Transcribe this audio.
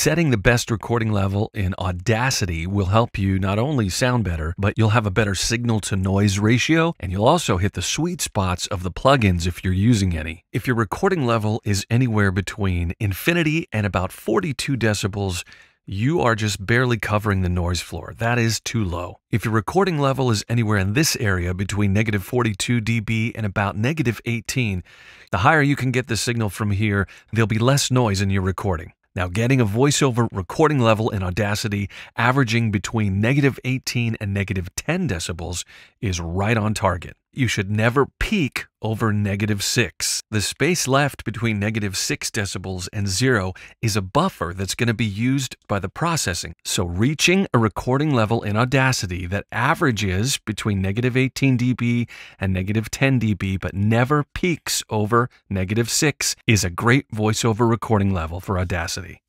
Setting the best recording level in Audacity will help you not only sound better, but you'll have a better signal to noise ratio, and you'll also hit the sweet spots of the plugins if you're using any. If your recording level is anywhere between infinity and about 42 decibels, you are just barely covering the noise floor. That is too low. If your recording level is anywhere in this area between negative 42 dB and about negative 18, the higher you can get the signal from here, there'll be less noise in your recording. Now, getting a voiceover recording level in Audacity averaging between negative 18 and negative 10 decibels is right on target. You should never peak over negative 6. The space left between negative 6 decibels and 0 is a buffer that's going to be used by the processing. So reaching a recording level in Audacity that averages between negative 18 dB and negative 10 dB but never peaks over negative 6 is a great voiceover recording level for Audacity.